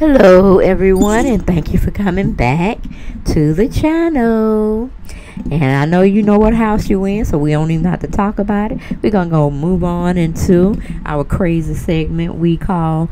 Hello everyone and thank you for coming back to the channel. And I know you know what house you're in so we don't even have to talk about it. We're going to go move on into our crazy segment we call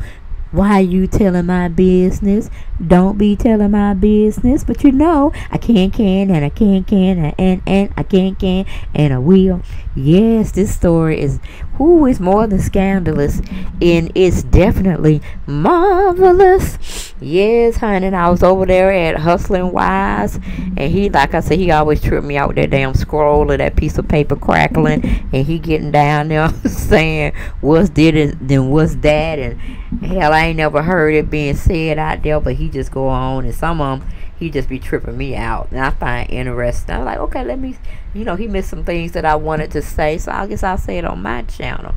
why you telling my business? Don't be telling my business. But you know, I can can and I can can and and, and I can can and I will. Yes, this story is who is more than scandalous and it's definitely marvelous. Yes, honey. And I was over there at Hustling Wise and he like I said, he always tripped me out with that damn scroll of that piece of paper crackling and he getting down there saying what's it then what's that and hell I ain't never heard it being said out there, but he just go on and some of them he just be tripping me out, and I find interesting. I'm like, okay, let me, you know, he missed some things that I wanted to say, so I guess I'll say it on my channel.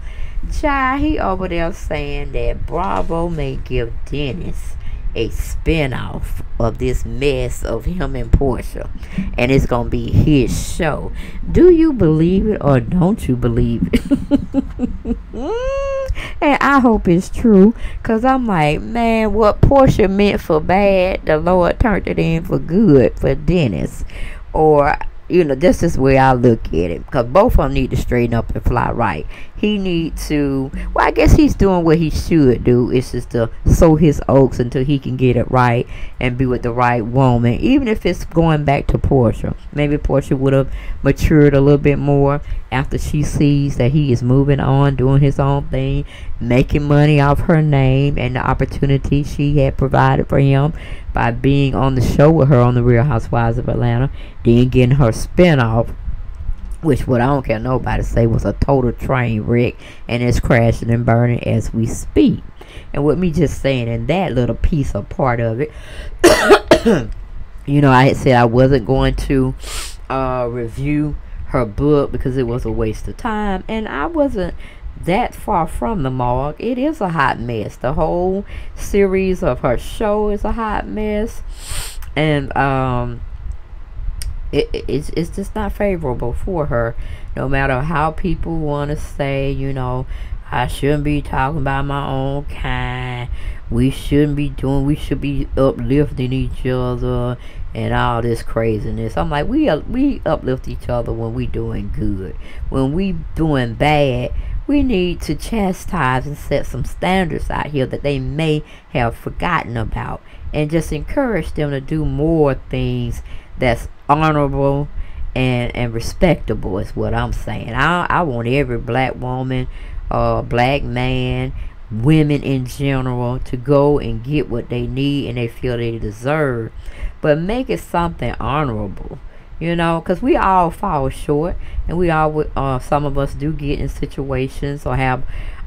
Child, he over there saying that Bravo may give Dennis a spinoff of this mess of him and Porsha. and it's gonna be his show. Do you believe it or don't you believe it? and I hope it's true, cause I'm like, man, what Porsha meant for bad, the Lord turned it in for good for Dennis, or you know, this is where I look at it because both of them need to straighten up and fly right. He need to, well, I guess he's doing what he should do. It's just to sow his oats until he can get it right and be with the right woman. Even if it's going back to porsha maybe porsha would have matured a little bit more after she sees that he is moving on, doing his own thing, making money off her name and the opportunity she had provided for him by being on the show with her on the Real Housewives of Atlanta, then getting her spinoff, which what I don't care nobody say was a total train wreck and it's crashing and burning as we speak. And with me just saying in that little piece of part of it, you know, I had said I wasn't going to uh, review her book because it was a waste of time and I wasn't that far from the mark. It is a hot mess. The whole series of her show is a hot mess. And um it, it's, it's just not favorable for her. No matter how people want to say you know i shouldn't be talking about my own kind. We shouldn't be doing we should be uplifting each other and all this craziness. I'm like we we uplift each other when we doing good. When we doing bad we need to chastise and set some standards out here that they may have forgotten about and just encourage them to do more things that's honorable and and respectable is what I'm saying. I I want every black woman, uh black man, women in general to go and get what they need and they feel they deserve. But make it something honorable you know because we all fall short and we all uh, some of us do get in situations or have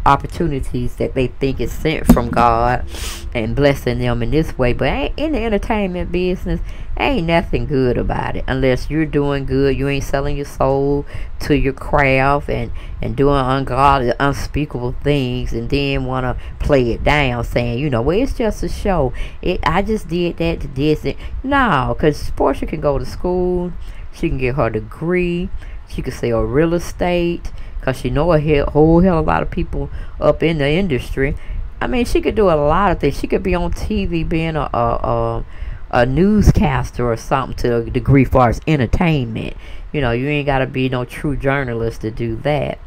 opportunities that they think is sent from God and blessing them in this way. But in the entertainment business, ain't nothing good about it unless you're doing good. You ain't selling your soul to your craft and, and doing ungodly, unspeakable things and then want to play it down saying, you know, well, it's just a show. It, I just did that to this. No, because Porsha can go to school. She can get her degree. She can sell real estate because she know a whole hell of a lot of people up in the industry. I mean, she could do a lot of things. She could be on TV being a, a, a, a newscaster or something to a degree far as entertainment. You know, you ain't got to be no true journalist to do that.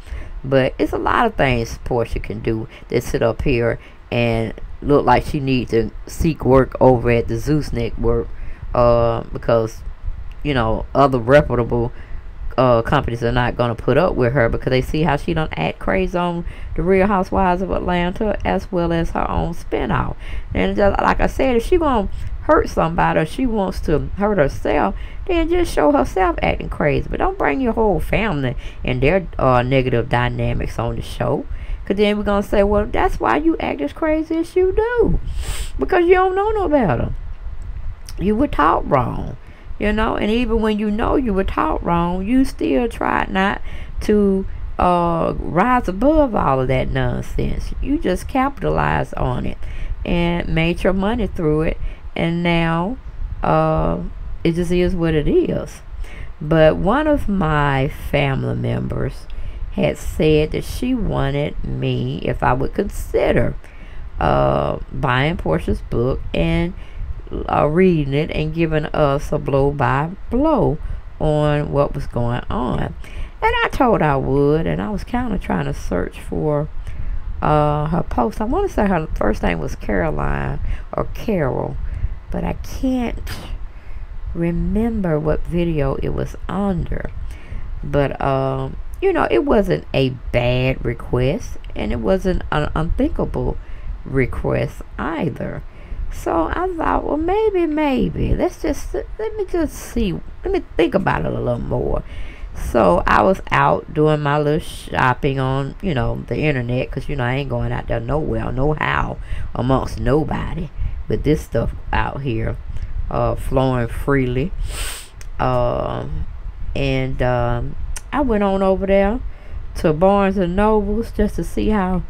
But it's a lot of things Porsha can do that sit up here and look like she needs to seek work over at the Zeus Network uh, because, you know, other reputable uh, companies are not going to put up with her because they see how she don't act crazy on the Real Housewives of Atlanta as well as her own spinoff. And just, like I said, if she to hurt somebody or she wants to hurt herself, then just show herself acting crazy. But don't bring your whole family and their uh, negative dynamics on the show. Because then we're going to say, well, that's why you act as crazy as you do. Because you don't know no better. You were taught wrong you know? And even when you know you were taught wrong you still try not to uh, rise above all of that nonsense. You just capitalized on it and made your money through it. And now uh, it just is what it is. But one of my family members had said that she wanted me if I would consider uh, buying Porsha's book and uh, reading it and giving us a blow by blow on what was going on. And I told I would, and I was kind of trying to search for uh, her post. I want to say her first name was Caroline or Carol, but I can't remember what video it was under. But, um, you know, it wasn't a bad request, and it wasn't an unthinkable request either. So I thought, well, maybe, maybe. Let's just, let me just see. Let me think about it a little more. So I was out doing my little shopping on, you know, the internet. Because, you know, I ain't going out there nowhere, no how, amongst nobody. With this stuff out here uh, flowing freely. Um, and um, I went on over there to Barnes and Nobles just to see how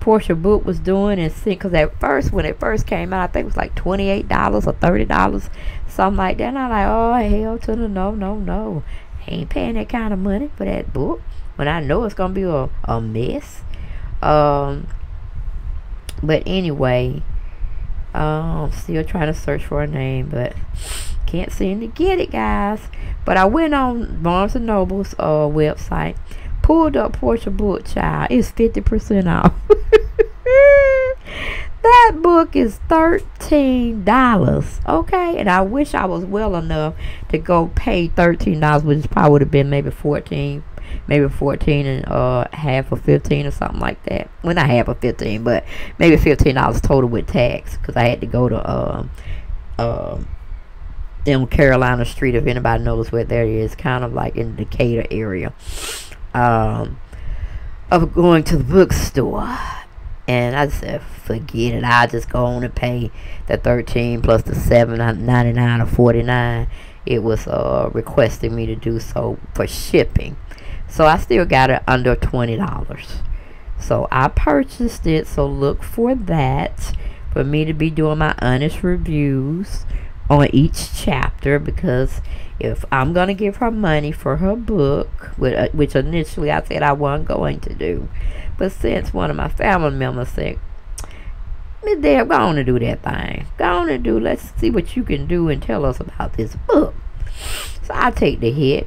Porsha book was doing and see because at first when it first came out I think it was like $28 or $30 something like that and I'm like oh hell to the no no no. I ain't paying that kind of money for that book when I know it's gonna be a, a mess. Um but anyway um still trying to search for a name but can't seem to get it guys. But I went on Barnes and Noble's uh website pulled up Porsha book child. It's 50% off. That book is $13 okay? And i wish i was well enough to go pay $13 which probably would have been maybe 14 maybe 14 and uh half of 15 or something like that. Well not half of 15 but maybe $15 total with tax because i had to go to um um in Carolina Street, if anybody knows where that is, kind of like in the Decatur area. Um, of going to the bookstore and I said, forget it. I'll just go on and pay the 13 plus the 7.99 or 49 It was uh, requesting me to do so for shipping. So I still got it under $20. So I purchased it. So look for that. For me to be doing my honest reviews on each chapter because if I'm going to give her money for her book, uh, which initially I said I wasn't going to do, but since one of my family members said, Miss Deb, go on and do that thing. Go on and do, let's see what you can do and tell us about this book. So I take the hit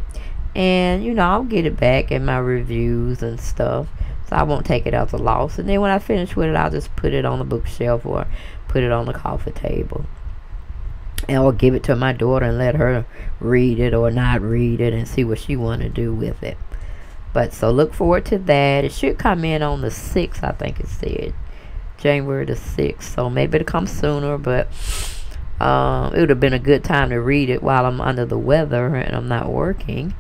and, you know, I'll get it back in my reviews and stuff. So I won't take it as a loss. And then when I finish with it, I'll just put it on the bookshelf or put it on the coffee table. And I'll give it to my daughter and let her read it or not read it and see what she want to do with it. But so look forward to that. It should come in on the 6th, I think it said. January the 6th. So maybe it'll come sooner, but um, it would have been a good time to read it while I'm under the weather and I'm not working.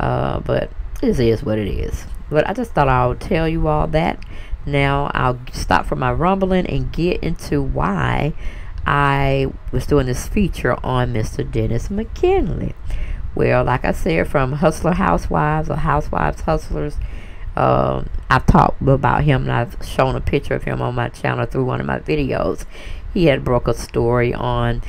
Uh, but this is what it is. But I just thought I would tell you all that. Now I'll stop for my rumbling and get into why I was doing this feature on Mr. Dennis McKinley. Well, like I said, from Hustler Housewives or Housewives Hustlers, um, I've talked about him and I've shown a picture of him on my channel through one of my videos. He had broke a story on,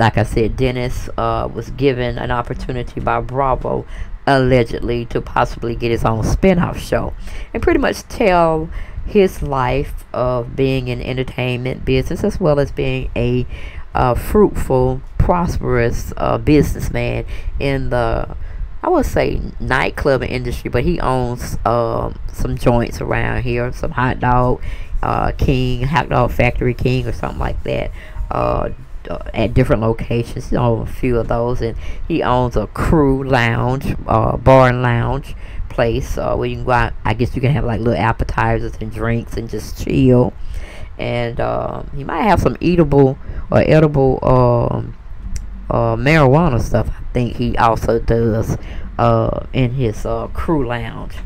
like I said, Dennis uh, was given an opportunity by Bravo allegedly to possibly get his own spin-off show and pretty much tell his life of being in entertainment business as well as being a uh, fruitful prosperous uh, businessman in the I would say nightclub industry, but he owns um, some joints around here, some hot dog uh, king, hot dog factory king, or something like that. Uh, at different locations, he owns a few of those, and he owns a crew lounge, uh, bar and lounge place uh, where you can go out. I guess you can have like little appetizers and drinks and just chill. And uh, he might have some eatable or edible um, uh, marijuana stuff. I think he also does uh, in his uh, crew lounge.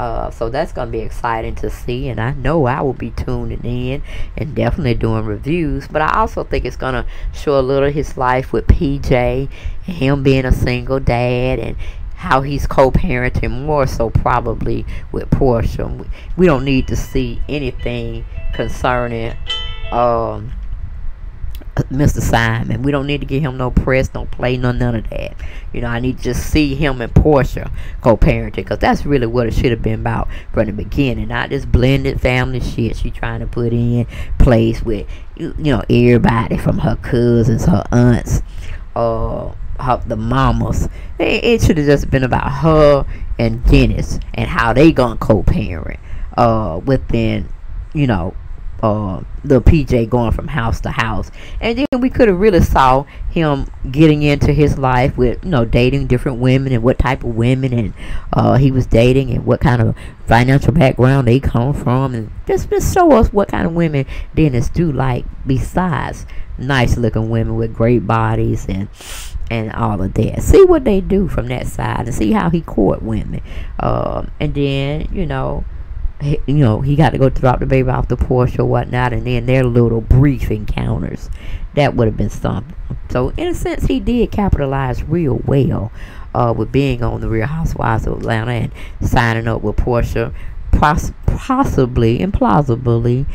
Uh, so that's going to be exciting to see. And I know I will be tuning in and definitely doing reviews. But I also think it's going to show a little his life with PJ and him being a single dad and how he's co-parenting more so probably with Porsha. We, we don't need to see anything concerning um, Mr. Simon. We don't need to give him no press, no play, no none of that. You know, I need to just see him and Porsha co-parenting because that's really what it should have been about from the beginning. Not this blended family shit she trying to put in place with, you know, everybody from her cousins, her aunts, uh, her, the mamas. It, it should have just been about her and Dennis and how they gonna co-parent uh, within, you know, uh, the PJ going from house to house, and then we could have really saw him getting into his life with you know dating different women and what type of women and uh, he was dating and what kind of financial background they come from, and just just show us what kind of women Dennis do like besides nice looking women with great bodies and and all of that. See what they do from that side and see how he court women, um, and then you know you know, he got to go drop the baby off the porch or whatnot, and then their little brief encounters. That would have been something. So, in a sense, he did capitalize real well uh, with being on the Real Housewives of Atlanta and signing up with Porsha, poss- possibly implausibly,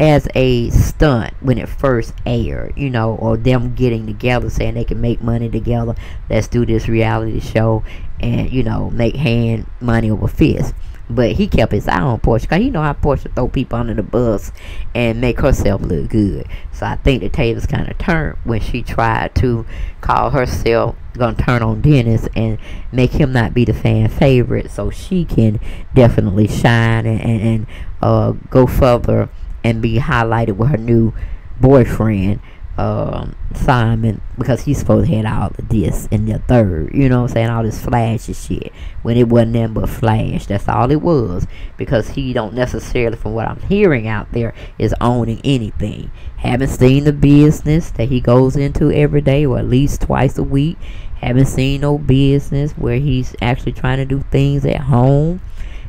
as a stunt when it first aired, you know, or them getting together saying they can make money together. Let's do this reality show and, you know, make hand money over fist. But he kept his eye on Porsha because he know how Porsha throw people under the bus and make herself look good. So I think the tables kind of turned when she tried to call herself gonna turn on Dennis and make him not be the fan favorite, so she can definitely shine and and, and uh, go further and be highlighted with her new boyfriend um, Simon because he's supposed to have all of this in the third, you know what I'm saying? All this flashy shit. When it wasn't nothing but flash. That's all it was. Because he don't necessarily, from what I'm hearing out there, is owning anything. Haven't seen the business that he goes into every day or at least twice a week. Haven't seen no business where he's actually trying to do things at home.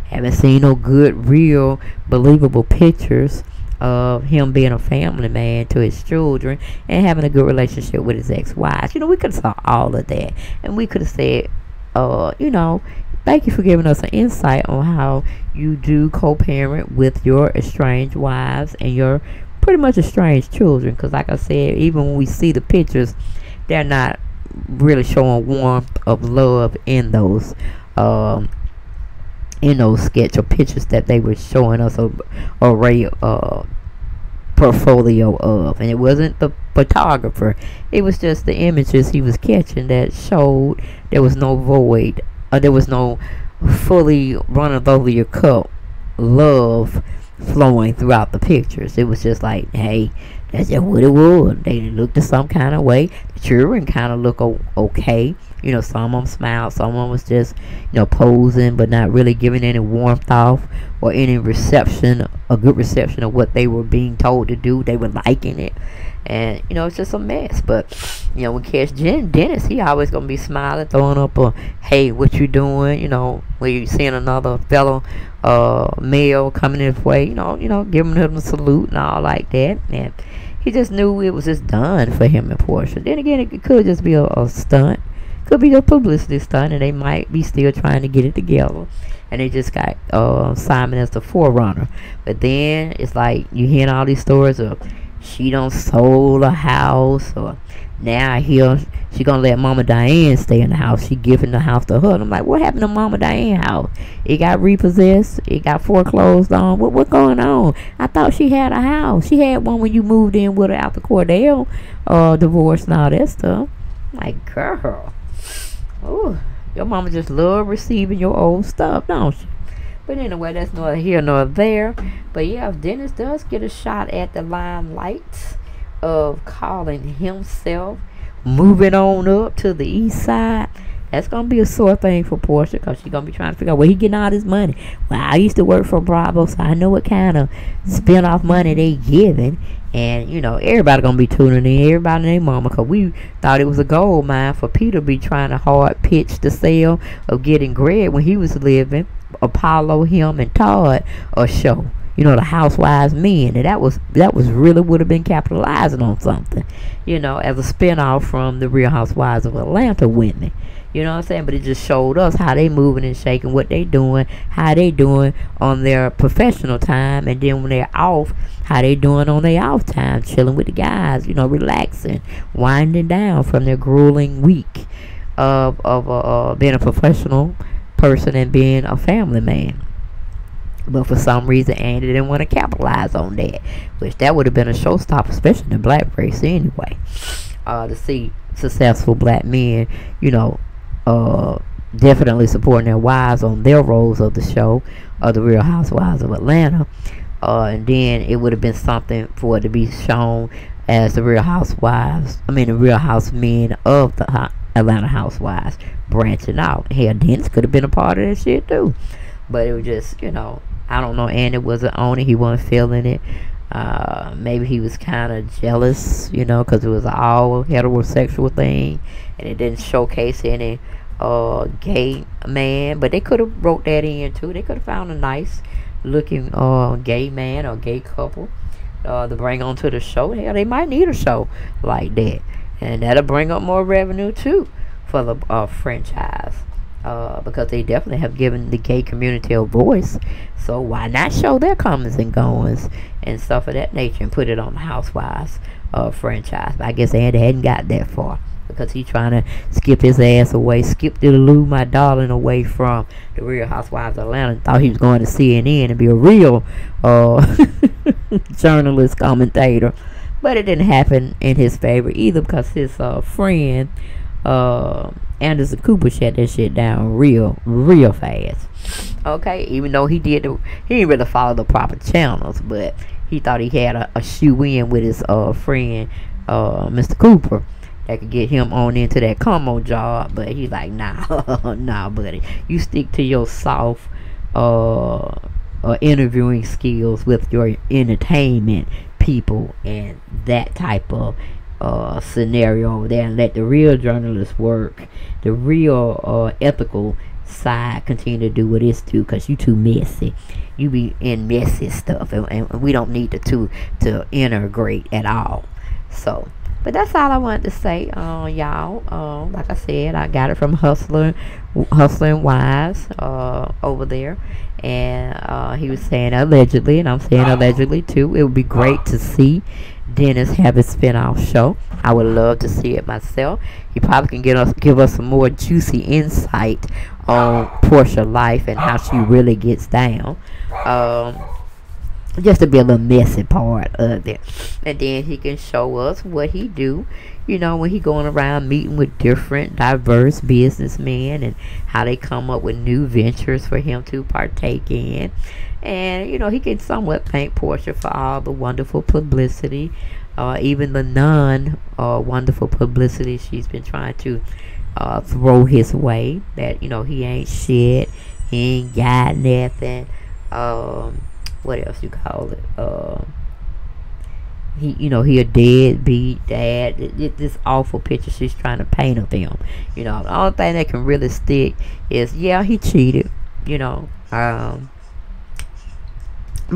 Haven't seen no good, real, believable pictures of him being a family man to his children and having a good relationship with his ex-wives. You know, we could have saw all of that, and we could have said, uh, you know, thank you for giving us an insight on how you do co-parent with your estranged wives and your pretty much estranged children. Because, like I said, even when we see the pictures, they're not really showing warmth of love in those. Um, in those sketch or pictures that they were showing us a array uh, portfolio of. And it wasn't the photographer. It was just the images he was catching that showed there was no void or there was no fully running over your cup love flowing throughout the pictures. It was just like hey that's just what it was they looked in some kind of way the children kind of look okay you know, some of them smiled, some of them was just, you know, posing, but not really giving any warmth off or any reception, a good reception of what they were being told to do. They were liking it. And, you know, it's just a mess. But, you know, when catch Jen, Dennis, he always going to be smiling, throwing up a, hey, what you doing? You know, when you seeing another fellow uh, male coming his way, you know, you know, giving him a salute and all like that. And he just knew it was just done for him and Porsha. Then again, it could just be a, a stunt could be a publicity stunt, and they might be still trying to get it together. And they just got uh, Simon as the forerunner. But then it's like you hearing all these stories of she don't sold a house, or now I hear she gonna let Mama Diane stay in the house. She giving the house to her. And I'm like, what happened to Mama Diane house? It got repossessed. It got foreclosed on. What what going on? I thought she had a house. She had one when you moved in with her after Kordell uh, divorce and all that stuff. I'm like, girl. Oh, your mama just love receiving your old stuff, don't she? But anyway, that's neither here nor there. But yeah, if Dennis does get a shot at the limelight of calling himself moving on up to the east side, that's gonna be a sore thing for Porsha because she's gonna be trying to figure out where he getting all this money. Well, I used to work for Bravo, so I know what kind of spin off money they giving. And you know, everybody gonna be tuning in, everybody named Mama, cause we thought it was a gold mine for Peter be trying to hard pitch the sale of getting Greg when he was living, Apollo, him, and Todd a show. You know, the housewives men, and that was that was really would have been capitalizing on something, you know, as a spinoff from the Real Housewives of Atlanta women. You know what I'm saying? But it just showed us how they moving and shaking, what they doing, how they doing on their professional time, and then when they're off, how they doing on their off time, chilling with the guys, you know, relaxing, winding down from their grueling week of of uh, uh, being a professional person and being a family man. But for some reason, Andy didn't want to capitalize on that, which that would have been a showstopper, especially in the black race anyway. Uh, to see successful black men, you know, uh, definitely supporting their wives on their roles of the show, of the Real Housewives of Atlanta. Uh, and then it would have been something for it to be shown as the Real Housewives, I mean, the Real House Men of the Atlanta Housewives branching out. Hell, Dennis could have been a part of that shit too. But it was just, you know, I don't know. Andy wasn't on it. He wasn't feeling it. Uh, maybe he was kind of jealous, you know, because it was all heterosexual thing, and it didn't showcase any uh, gay man. But they could have wrote that in too. They could have found a nice looking uh, gay man or gay couple uh, to bring onto the show. Hell, they might need a show like that, and that'll bring up more revenue too for the uh, franchise. Uh, because they definitely have given the gay community a voice. So why not show their comings and goings and stuff of that nature and put it on the Housewives uh, franchise? But I guess Andy hadn't got that far because he's trying to skip his ass away, skip the Lou, my darling, away from the Real Housewives of Atlanta. Thought he was going to CNN and be a real uh, journalist commentator. But it didn't happen in his favor either because his uh, friend uh, Anderson Cooper shut that shit down real, real fast. Okay, even though he did, he didn't really follow the proper channels, but he thought he had a, a shoe in with his uh friend, uh, Mr. Cooper, that could get him on into that combo job. But he's like, nah, nah, buddy, you stick to your soft, uh, uh, interviewing skills with your entertainment people and that type of uh, scenario over there and let the real journalists work, the real uh, ethical side continue to do what it's do because you too messy. You be in messy stuff and, and we don't need the two to integrate at all. So, but that's all I wanted to say, uh, y'all. Uh, like I said, I got it from Hustler, Hustling Wives uh, over there, and uh, he was saying allegedly, and I'm saying allegedly too. It would be great to see Dennis have a spin-off show. I would love to see it myself. He probably can get us give us some more juicy insight on Porsha life and how she really gets down. Um, just to be a little messy part of it. And then he can show us what he do, you know, when he going around meeting with different diverse businessmen and how they come up with new ventures for him to partake in. And, you know, he can somewhat thank Porsha for all the wonderful publicity, uh, even the non uh, wonderful publicity she's been trying to uh, throw his way. That, you know, he ain't shit, he ain't got nothing. Um, what else you call it? Uh, he, you know, he a deadbeat dad. It, it, this awful picture she's trying to paint of him. You know, the only thing that can really stick is, yeah, he cheated. You know, um,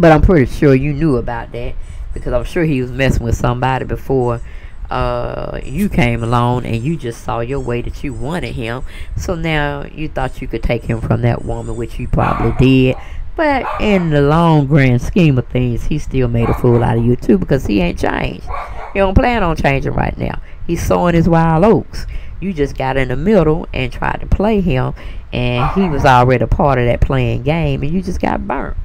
but I'm pretty sure you knew about that because I'm sure he was messing with somebody before uh, you came along and you just saw your way that you wanted him. So now you thought you could take him from that woman, which you probably did. But in the long grand scheme of things, he still made a fool out of you too because he ain't changed. He don't plan on changing right now. He's sowing his wild oats. You just got in the middle and tried to play him, and he was already a part of that playing game, and you just got burnt.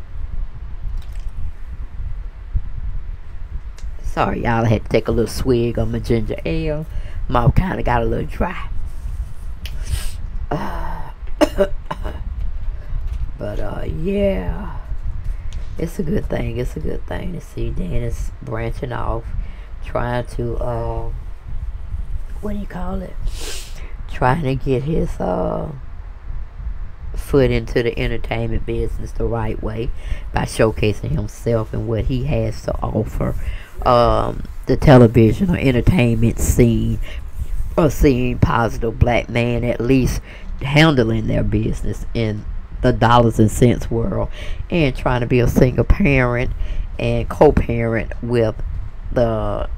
Sorry, y'all. Had to take a little swig of my ginger ale. Mouth kind of got a little dry. But uh, yeah, it's a good thing. It's a good thing to see Dennis branching off, trying to uh, what do you call it? Trying to get his uh foot into the entertainment business the right way by showcasing himself and what he has to offer um, the television or entertainment scene or seeing positive black man at least handling their business in the dollars and cents world and trying to be a single parent and co-parent with the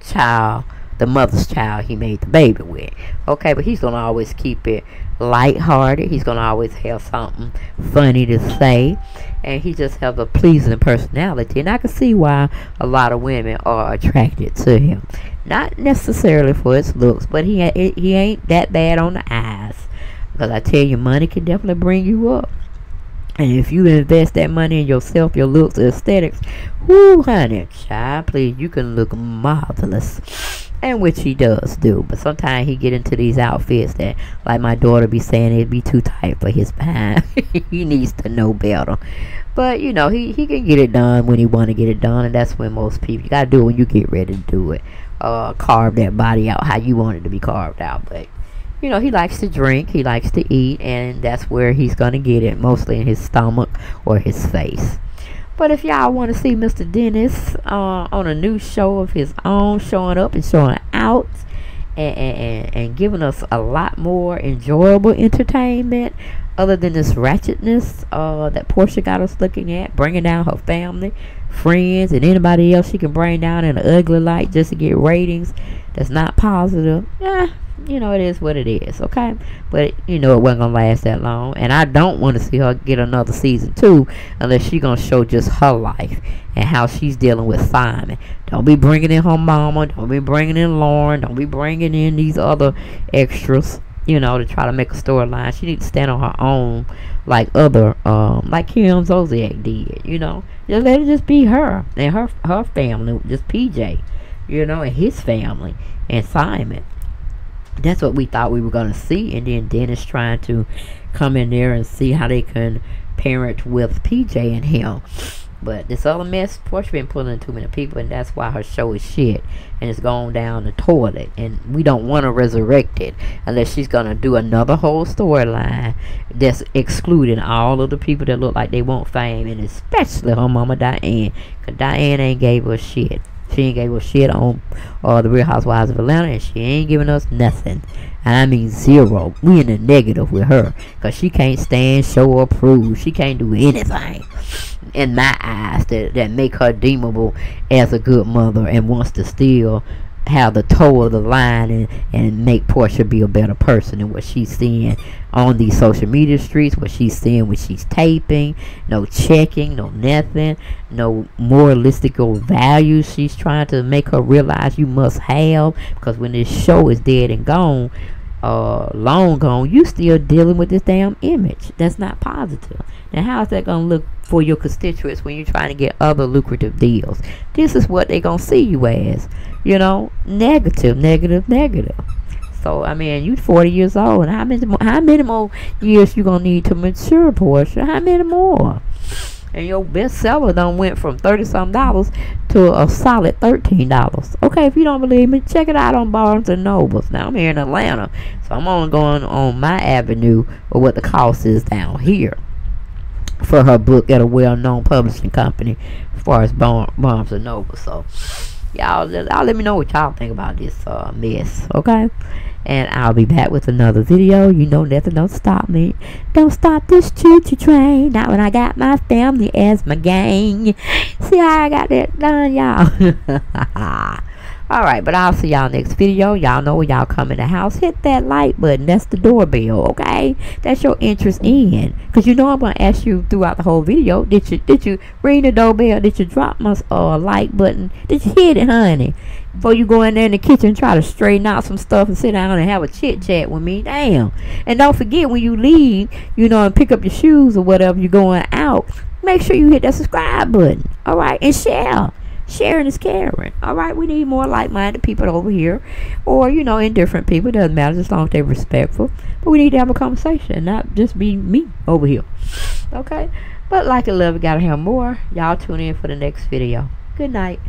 child the mother's child he made the baby with. Okay but he's gonna always keep it light-hearted. He's gonna always have something funny to say. And he just has a pleasing personality. And i can see why a lot of women are attracted to him. Not necessarily for his looks but he he ain't that bad on the eyes. Because I tell you, money can definitely bring you up. And if you invest that money in yourself, your looks, aesthetics, whoo, honey, child, please, you can look marvelous. And which he does do. But sometimes he get into these outfits that, like my daughter be saying, it'd be too tight for his behind. he needs to know better. But, you know, he, he can get it done when he want to get it done. And that's when most people, you got to do it when you get ready to do it. Uh, carve that body out how you want it to be carved out. But you know, he likes to drink, he likes to eat, and that's where he's going to get it, mostly in his stomach or his face. But if y'all want to see Mr. Dennis uh, on a new show of his own, showing up and showing out, and, and, and giving us a lot more enjoyable entertainment, other than this ratchetness uh, that Porsha got us looking at, bringing down her family, friends, and anybody else she can bring down in an ugly light just to get ratings that's not positive. Yeah, you know, it is what it is, okay? But, you know, it wasn't going to last that long. And I don't want to see her get another season two unless she's going to show just her life and how she's dealing with Simon. Don't be bringing in her mama. Don't be bringing in Lauren. Don't be bringing in these other extras, you know, to try to make a storyline. She needs to stand on her own like other, um, like Kim Zolciak did, you know. Just let it just be her and her, her family, just PJ, you know, and his family and Simon that's what we thought we were going to see. And then Dennis trying to come in there and see how they can parent with PJ and him. But this other mess, Porsha been pulling too many people, and that's why her show is shit. And it's going down the toilet. And we don't want to resurrect it unless she's going to do another whole storyline that's excluding all of the people that look like they want fame, and especially her mama Diane. Because Diane ain't gave her shit. She ain't gave us shit on uh, the Real Housewives of Atlanta, and she ain't giving us nothing. And I mean zero. We in the negative with her, cause she can't stand, show, or prove. She can't do anything in my eyes that that make her deemable as a good mother, and wants to still have the toe of the line and, and make Porsha be a better person than what she's seeing on these social media streets, what she's seeing when she's taping, no checking, no nothing, no moralistical values she's trying to make her realize you must have because when this show is dead and gone, uh, long gone, you still dealing with this damn image. That's not positive. Now, how is that to look for your constituents when you're trying to get other lucrative deals? This is what they're going to see you as. You know, negative, negative, negative. So, I mean, you're 40 years old. How many, how many more years you going to need to mature, Porsha? How many more? and your bestseller done went from 30 some dollars to a solid $13. Okay, if you don't believe me, check it out on Barnes and Nobles. Now I'm here in Atlanta, so I'm only going on my avenue of what the cost is down here for her book at a well-known publishing company as far as Barnes and Noble. So y'all, y'all let me know what y'all think about this uh, mess, okay? and I'll be back with another video. You know nothing don't stop me. Don't stop this choo-choo train. Not when I got my family as my gang. See how I got that done, y'all. Alright, but I'll see y'all next video. Y'all know when y'all come in the house, hit that like button. That's the doorbell, okay? That's your interest in. Because you know I'm going to ask you throughout the whole video. Did you did you ring the doorbell? Did you drop my uh, like button? Did you hit it, honey? Before you go in there in the kitchen try to straighten out some stuff and sit down and have a chit chat with me. Damn. And don't forget when you leave, you know, and pick up your shoes or whatever you're going out, make sure you hit that subscribe button. Alright? And share sharing is caring. All right, we need more like-minded people over here, or you know, indifferent people. Doesn't matter as long as they're respectful. But we need to have a conversation, not just be me over here. Okay, but like and love, gotta have more. Y'all tune in for the next video. Good night.